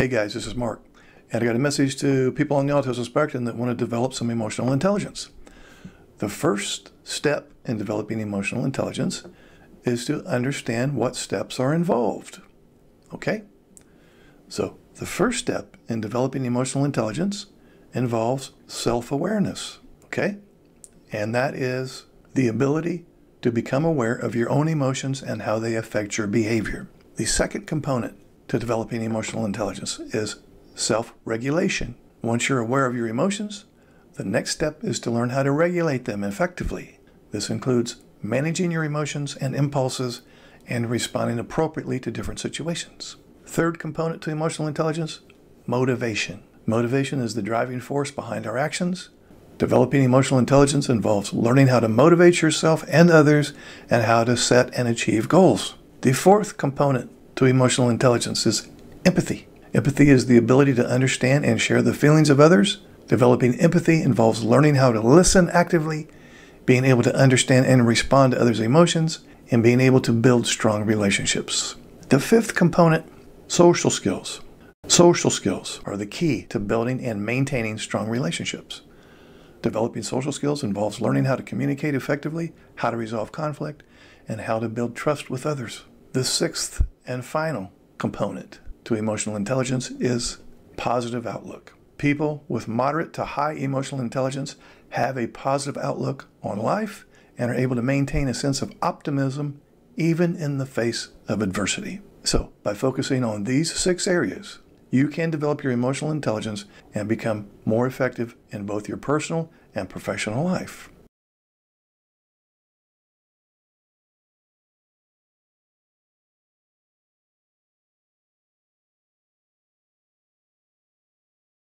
Hey guys, this is Mark, and I got a message to people on the autism spectrum that want to develop some emotional intelligence. The first step in developing emotional intelligence is to understand what steps are involved. Okay? So, the first step in developing emotional intelligence involves self awareness. Okay? And that is the ability to become aware of your own emotions and how they affect your behavior. The second component to developing emotional intelligence is self regulation. Once you're aware of your emotions, the next step is to learn how to regulate them effectively. This includes managing your emotions and impulses and responding appropriately to different situations. Third component to emotional intelligence motivation. Motivation is the driving force behind our actions Developing emotional intelligence involves learning how to motivate yourself and others and how to set and achieve goals. The fourth component to emotional intelligence is empathy. Empathy is the ability to understand and share the feelings of others. Developing empathy involves learning how to listen actively, being able to understand and respond to others' emotions, and being able to build strong relationships. The fifth component social skills. Social skills are the key to building and maintaining strong relationships. Developing social skills involves learning how to communicate effectively, how to resolve conflict, and how to build trust with others. The sixth and final component to emotional intelligence is positive outlook. People with moderate to high emotional intelligence have a positive outlook on life and are able to maintain a sense of optimism even in the face of adversity. So, by focusing on these six areas, you can develop your emotional intelligence and become more effective in both your personal and professional life.